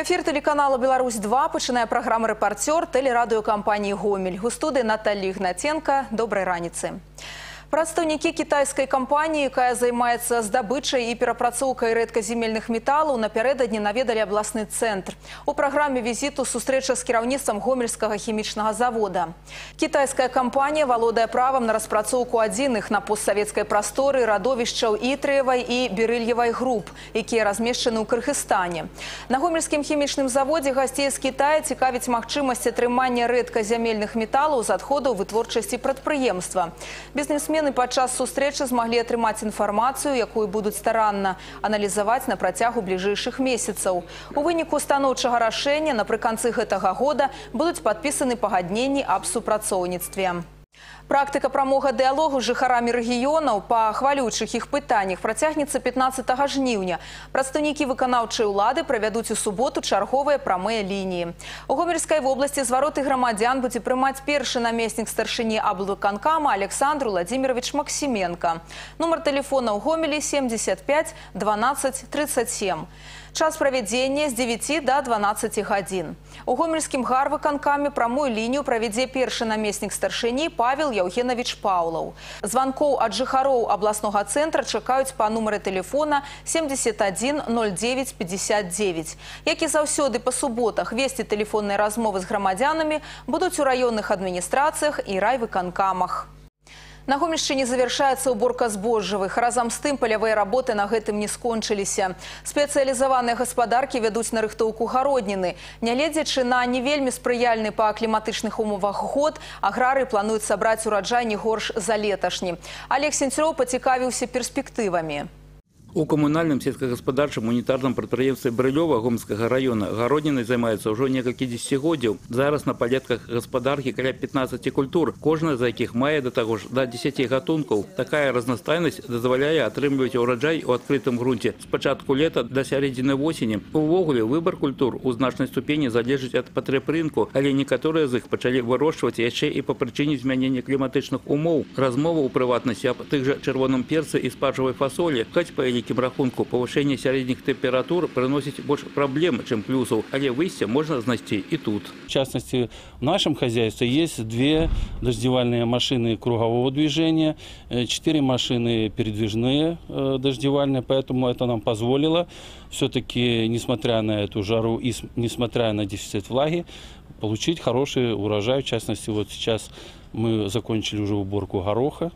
Эфір телеканалу Беларусь 2 пачынае праграма рэпарцёр тэлерадыёкампаніі Гомель. У студыі Наталі Гнаценка. Добрай раніцы. Прадстаўнікі кітайскай кампаніі, якая займаецца здабычай і перапрацоўкай рэдказемельных металаў, напярэдадні наведалі абласны цэнтр. У праграме візіту сустрэча з кіраўніцтвам гомельскага хімічнага завода. Кітайская кампанія валодае правам на распрацоўку адзіных на постсавецкай прасторы радовішчаў ітрыевай і берыльевай груп, якія размешчаны ў Кыргызстане. На гомельскім хімічным заводзе гасцей з Китая цікавіць магчымасць атрымання рэдказямельных металаў з адходаў вытворчасці прадпрыемства. Бізнесмен Спартсмены падчас сустрэчы змаглі атрымаць інфармацыю, якую будуць старанна аналізаваць на працягу бліжэйшых месяцаў. У выніку станоўчага рашэння напрыканцы гэтага года будуць падпісаны пагадненні аб супрацоўніцтве. Практыка прамога дыялогу з жыхарамі рэгіёнаў па хвалючых іх пытаннях працягнецца 15 жніўня. Прадстаўнікі выканаўчай улады правядуць у суботу чарговыя прамыя лініі. У гомельскай вобласці звароты грамадзян будзе прымаць першы намеснік старшыні аблвыканкама Александру Владимирович Максименко. Нумар тэлефона ў гомелі 75 12 37. Час правядзення з 9 до 12 гадзін. У гомельскім гарвыканкаме прамую лінію правядзе першы намеснік старшыні Павел Яўгенавіч Паўлаў. Званкоў ад жыхароў абласнога цэнтра чакаюць па нумары тэлефона 71 09 59. Як і заўсёды па суботах весці тэлефонныя размовы з грамадзянамі будуць у раённых адміністрацыях і райвыканкамах. На Гомельшчыне завяршаецца ўборка збожжавых. Разам з тым палявыя работы на гэтым не скончыліся. Спецыялізаваныя гаспадаркі вядуць нарыхтоўку гародніны. Нягледзячы на не вельмі спрыяльны па кліматычных умовах год, аграры плануюць сабраць ураджай не горш за леташні. Алег Сенцёў пацікавіўся перспектывамі. У камунальным сельскагаспадарчым унітарным прадпрыемстве брылёва гомскага района гароднінай займаецца ўжо некалькі дзесяцігоддзяў. Зараз на палетках гаспадаркі каля 15 культур, кожная з якіх мае да таго ж да 10 гатункаў. Такая разнастайнасць дазваляе атрымліваць ураджай у адкрытым грунце з пачатку лета да сярэдзіны восені. Увогуле выбар культур у значнай ступені залежыць ад патрэб рынку, але некаторыя з іх пачалі вырошчваць яшчэ і па прычыне змянення кліматычных умоў. Размова ў прыватнасці аб тых жа чырвоным перцы і спажавай фасолі, хоць па вялікім рахунку павышэнне сярэдніх тэмператур прыносіць больш праблем, чым плюсаў, але выйсце можна знайсці і тут. В частности, в нашем хозяйстве есть две дождевальные машины кругового движения, э, четыре машины передвижные э, дождевальные, поэтому это нам позволило все-таки, несмотря на эту жару и несмотря на дефицит влаги, получить хороший урожай. В частности, вот сейчас мы закончили уже уборку гороха,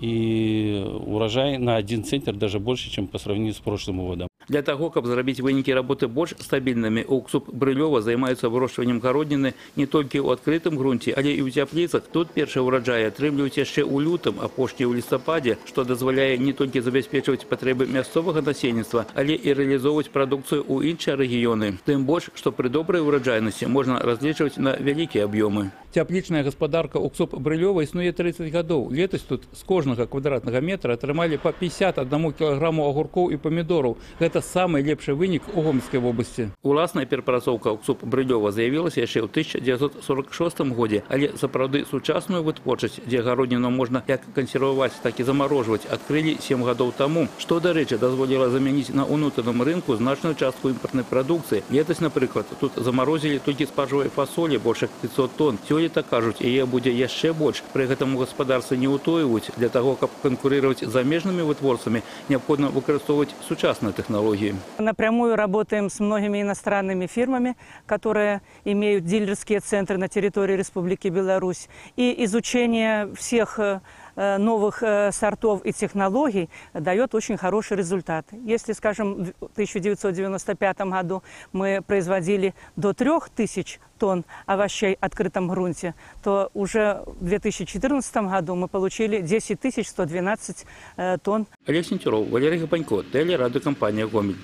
и урожай на один центр даже больше, чем по сравнению с прошлым годом. Для того, каб зрабіць вынікі работы больш стабільнымі, Уксуб Брылёва займаецца вырошчваннем гародніны не толькі ў адкрытым грунце, але і ў цяпліцах. Тут першыя ўраджаі атрымліваюць яшчэ ў лютым, апошні ў лістападзе, што дазваляе не толькі забяспечваць патрэбы мясцовага насельніцтва, але і рэалізоўваць прадукцыю ў іншыя рэгіёны. Тым больш, што пры добрай ураджайнасці можна разлічваць на вялікія аб'ёмы. Цяплічная гаспадарка Уксуб Брылёва існуе 30 гадоў. Летась тут з кожнага квадратнага метра атрымалі па 51 кілаграму агуркоў і памідораў. Гэта самы лепшы вынік у гомельскай вобласці. Уласная перапрацоўка Уксуб Брылёва заявілася яшчэ ў 1946 годзе, але сапраўды сучасную вытворчасць, дзе гародніну можна як кансерваваць, так і замарожваць, адкрылі 7 гадоў таму, што, дарэчы, дазволіла замяніць на ўнутраным рынку значную частку імпартнай прадукцыі. Летась, напрыклад, тут замарозілі толькі спажывай фасолі больш 500 тонн. Сёлета кажуць, яе будзе яшчэ больш. Пры гэтым у гаспадарцы не ўтойваюць. Для таго, каб канкурировать з замежнымі вытворцамі, неабходна выкарыстоўваць сучасныя тэхналогіі технологии. Напрямую работаем с многими иностранными фирмами, которые имеют дилерские центры на территории Республики Беларусь. И изучение всех э, новых э, сортов и технологий дает очень хороший результат. Если, скажем, в 1995 году мы производили до 3000 тонн овощей в открытом грунте, то уже в 2014 году мы получили 10 112 э, тонн. Олег Сентеров, Валерий Гапанько, телерадиокомпания «Гомель».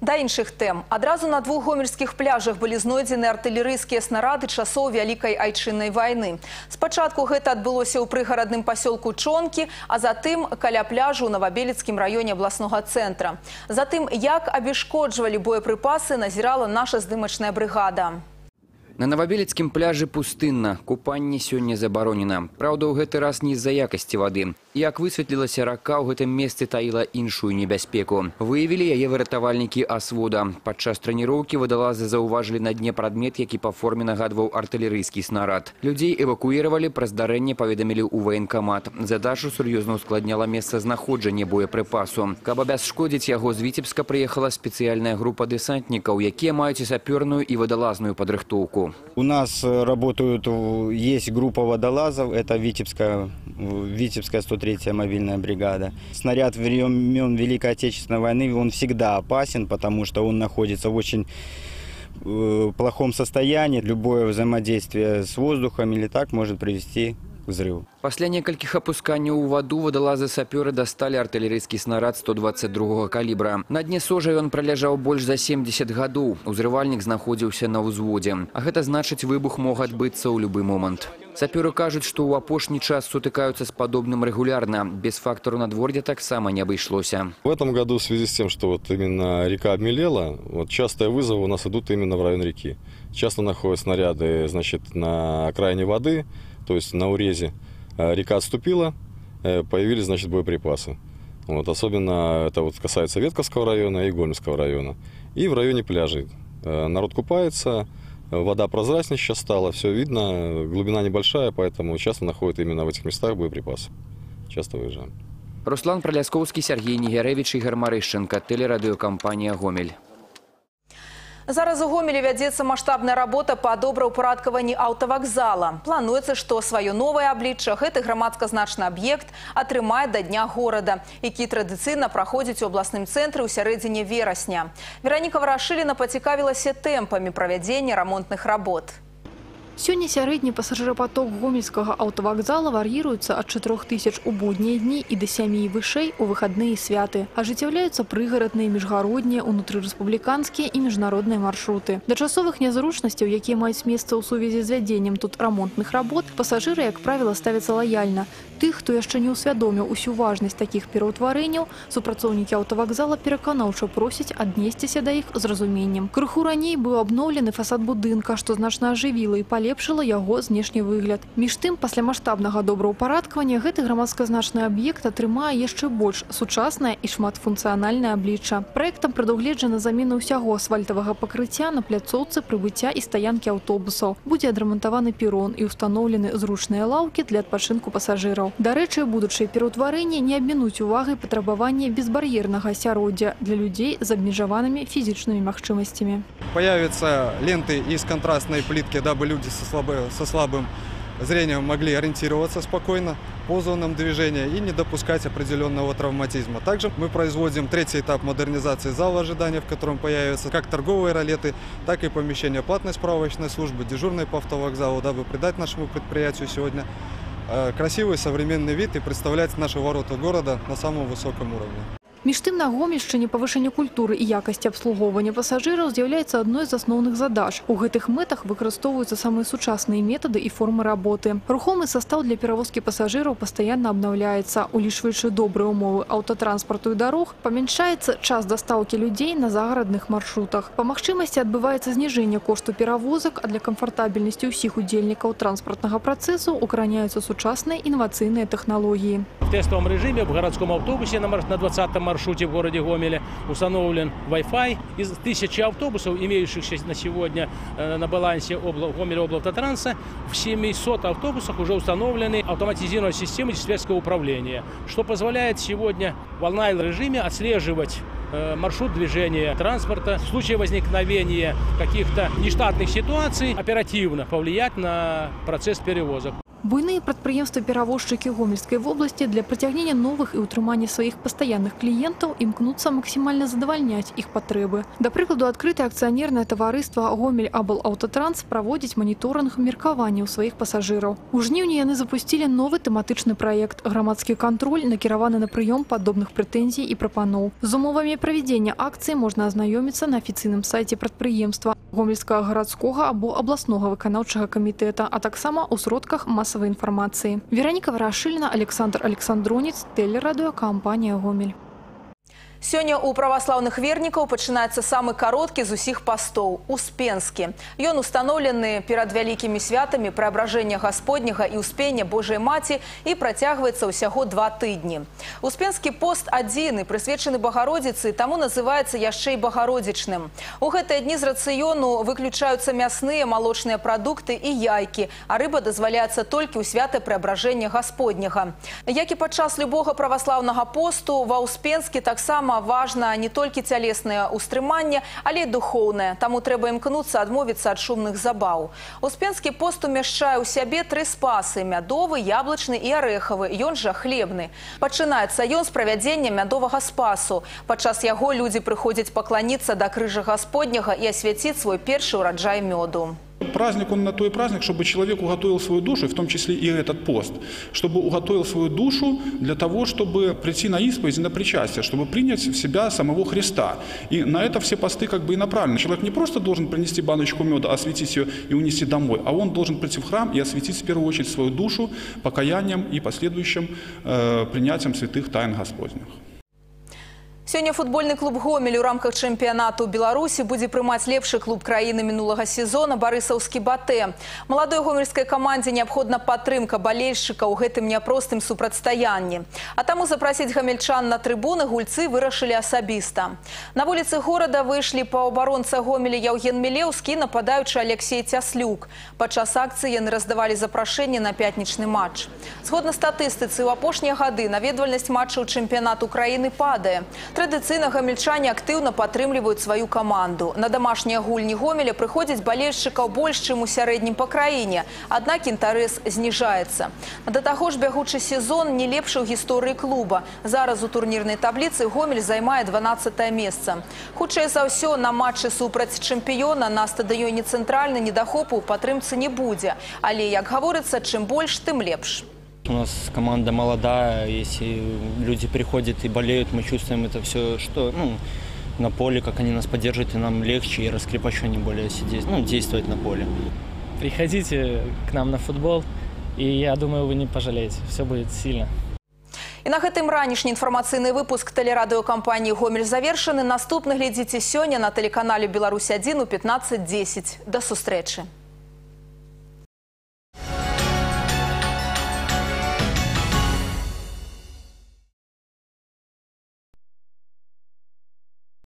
Да іншых тэм. Адразу на двух гомельскіх пляжах былі знойдзены артылерыйскія снарады часоў вялікай айчыннай вайны. Спачатку гэта адбылося ў прыгарадным пасёлку Чонкі, а затым каля пляжу ў Навабелецкім раёне абласнога цэнтра. Затым, як абішкоджвалі боепрыпасы, назірала наша здымачная брыгада. На Новобелецкім пляжы пустынна, купанне сёння забаронена. Праўда, ў гэты раз не з-за якасці вады. Як высветлілася, рака ў гэтым месцы таіла іншую небяспеку. Выявілі яе выратавальнікі асвода. Падчас трэніроўкі вадалазы заўважылі на дне прадмет, які па форме нагадваў артылерыйскі снарад. Людзей эвакуіравалі, пра здарэнне паведамілі ў ваенкамат. Задачу сур'ёзна ускладняла месцазнаходжанне боепрыпасу. Каб абясшкодзіць яго з Віцебска прыехала спецыяльная група дэсантнікаў, якія маюць і сапёрную і вадалазную падрыхтоўку. У нас э, работают, есть группа водолазов, это Витебская, Витебская 103-я мобильная бригада. Снаряд времен Великой Отечественной войны, он всегда опасен, потому что он находится в очень э, плохом состоянии. Любое взаимодействие с воздухом или так может привести к взрыву. Пасля некалькіх апусканняў у ваду вадалазы сапёры дасталі артылерыйскі снарад 122 калібра. На дне сожа ён праляжаў больш за 70 гадоў. Узрывальнік знаходзіўся на ўзводзе. А гэта значыць, выбух мог адбыцца ў любы момант. Сапёры кажуць, што ў апошні час сутыкаюцца з падобным рэгулярна. Без фактару надвор'я таксама не абышлося. В этом году в связи с тем, что вот именно река обмелела, вот частые вызовы у нас идут именно в район реки. Часто находят снаряды, значит, на окраине воды, то есть на урезе. Э, Река отступила, э, появились, значит, боеприпасы. Вот, особенно это вот касается Ветковского района и Гомельского района. И в районе пляжей. Э, Народ купается, вода прозрачнее сейчас стала, все видно, глубина небольшая, поэтому часто находят именно в этих местах боеприпасы. Часто выезжаем. Руслан Праляскоўскі, Сергей Нігярэвіч, Ігор Марышченко, тэлерадыёкампанія «Гомель». Зараз у Гомелі вядзецца маштабная работа па добраўпарадкаванні аўтавакзала. Плануецца, што сваё новае аблічча гэты грамадска-значны аб'ект атрымае да дня горада, які традыцыйна праходзіць у абласным цэнтры ў сярэдзіне верасня. Вераніка Варашыліна пацікавілася тэмпамі правядзення рамонтных работ. Сёння сярэдні пасажырапаток гомельскага аўтавакзала вар'іруецца ад 4 тысяч у буднія дні і да 7 і вышэй у выхадныя святы. Ажыццяўляюцца прыгарадныя, міжгароднія, унутрырэспубліканскія і міжнародныя маршруты. Да часовых нязручнасцяў, якія маюць месца ў сувязі з вядзеннем тут рамонтных работ, пасажыры, як правіла, ставяцца лаяльна. Тых, хто яшчэ не ўсвядоміў усю важнасць такіх пераўтварэнняў, супрацоўнікі аўтавакзала пераканаўча просяць аднесціся да іх з разуменнем. Крыху раней быў абноўлены фасад будынка, што значна ажывіла і палепшыла яго знешні выгляд. Між тым, пасля маштабнага добраўпарадкавання гэты грамадска-значны аб'ект атрымае яшчэ больш сучаснае і шматфункцыянальнае аблічча. Праектам прадугледжана замена ўсяго асфальтавага пакрыцця на пляцоўцы прыбыцця і стаянкі аўтобусаў. Будзе адрамантаваны перон і ўстаноўлены зручныя лаўкі для адпачынку пасажыраў. Дарэчы, будучыя пераўтварэнні не абмінуць увагай патрабаванне безбар'ернага асяроддзя для людзей з абмежаванымі фізічнымі магчымасцямі. Появятся ленты из контрастной плитки, дабы люди со, слабо- со слабым зрением могли ориентироваться спокойно по зонам движения и не допускать определенного травматизма. Также мы производим третий этап модернизации зала ожидания, в котором появятся как торговые ролеты, так и помещения платной справочной службы, дежурной по автовокзалу, дабы придать нашему предприятию сегодня э, красивый современный вид и представлять наши ворота города на самом высоком уровне. Між тым на гомельшчыне павышэнне культуры і якасці абслугоўвання пасажыраў з'яўляецца адной з асноўных задач. У гэтых мэтах выкарыстоўваюцца самыя сучасныя метады і формы работы. Рухомы састаў для перавозкі пасажыраў пастаянна абнаўляецца. Улічваючы добрыя ўмовы аўтатранспарту і дарог, памяншаецца час дастаўкі людзей на загарадных маршрутах. Па магчымасці адбываецца зніжэнне кошту перавозак, а для камфартабельнасці ўсіх удзельнікаў транспартнага працэсу укараняюцца сучасныя інавацыйныя тэхналогіі. В тестовом режиме в городском автобусе на мар- на 20 маршруте в городе Гомеле установлен Wi-Fi. Из тысячи автобусов, имеющихся на сегодня э, на балансе обла- Гомеля облавтотранса, в 700 автобусах уже установлены автоматизированная система диспетчерского управления, что позволяет сегодня в онлайн-режиме отслеживать э, маршрут движения транспорта. В случае возникновения каких-то нештатных ситуаций оперативно повлиять на процесс перевозок. Буйныя прадпрыемствы-перавозчыкі гомельскай вобласці для прыцягнення новых і ўтрымання сваіх пастаянных кліентаў імкнуцца максімальна задавальняць іх патрэбы. Да прыкладу, адкрытае акцыянернае таварыства Гомель Абл Аўтатранс праводзіць маніторынг меркавання ў сваіх пасажыраў. У жніўні яны запусцілі новы тэматычны праект грамадскі кантроль накіраваны на прыём падобных прэтэнзій і прапаноў. З умовамі правядзення акцыі можна азнаёміцца на афіцыйным сайце прадпрыемства гомельскага гарадскога або абласнога выканаўчага камітэта, а таксама ў сродках масавай інфармацыі. Вераніка Варашыльна, Александр Александронец, тэлерадыёкампанія Гомель. Сёння у праваслаўных вернікаў пачынаецца самы кароткі з усіх пастоў успенскі. Ён устаноўлены перад вялікімі святамі преабражэння гасподняга і ўспення Божай маці і працягваецца ўсяго два тыдні. Успенскі пост адзіны прысвечаны багародзіцы, таму называецца яшчэ і багародзічным. У гэтыя дні з рацыёну выключаюцца мясныя малочныя прадукты і яйкі, а рыба дазваляецца толькі ў свята преабражэння гасподняга. Як і падчас любога праваслаўнага посту ва ўспенскі таксама важна не толькі цялеснае ўстрыманне, але і духоўнае. Таму трэба імкнуцца адмовіцца ад шумных забаў. Успенскі пост умяшчае ў сябе тры спасы: мядовы, яблычны і арэхавы. Ён жа хлебны. Пачынаецца ён з правядзення мядовага спасу. Падчас яго людзі прыходзяць пакланіцца да крыжа гасподняга і асвяціць свой першы ўраджай мёду. Праздник, он на то и праздник, чтобы человек уготовил свою душу, в том числе и этот пост, чтобы уготовил свою душу для того, чтобы прийти на исповедь и на причастие, чтобы принять в себя самого Христа. И на это все посты как бы и направлены. Человек не просто должен принести баночку меда, осветить ее и унести домой, а он должен прийти в храм и осветить в первую очередь свою душу покаянием и последующим э, принятием святых тайн Господних. Сёння футбольны клуб Гомель у рамках чэмпіянату Беларусі будзе прымаць лепшы клуб краіны мінулага сезона барысаўскі батэ. Маладой гомельскай камандзе неабходна падтрымка балельшчыка ў гэтым няпростым супрацьстаянні. А таму запрасіць гамельчан на трыбуны гульцы вырашылі асабіста. На вуліцы горада выйшлі паўабаронца Гомеля Яўген Мелеўскі, нападаючы Алексей Цяслюк. Падчас акцыі яны раздавалі запрашэнне на пятнічны матч. Згодна статыстыцы, у апошнія гады наведвальнасць матчаў чэмпіянату краіны падае. Традыцыйна гамельчане актыўна падтрымліваюць сваю каманду. На дамашнія гульні Гомеля прыходзяць балельшчыкаў больш, чым у сярэднім па краіне. Аднак інтарэс зніжаецца. Да таго ж бягучы сезон не лепшы ў гісторыі клуба. Зараз у турнірнай табліцы Гомель займае 12 месца. Хутчэй за ўсё на матчы супраць чэмпіёна на стадыёне цэнтральны недахопу ў падтрымцы не будзе. Але, як гаворыцца, чым больш, тым лепш. У нас команда молодая, если люди приходят и болеют, мы чувствуем это все, что ну, на поле, как они нас поддерживают, и нам легче и раскрепощеннее более сидеть, ну, действовать на поле. Приходите к нам на футбол, и я думаю, вы не пожалеете. Все будет сильно. І на гэтым ранішні інфармацыйны выпуск тэлерадыёкампаніі Гомель завершаны. Наступны глядзіце сёння на тэлеканале Беларусь 1 у 15.10. Да сустрэчы.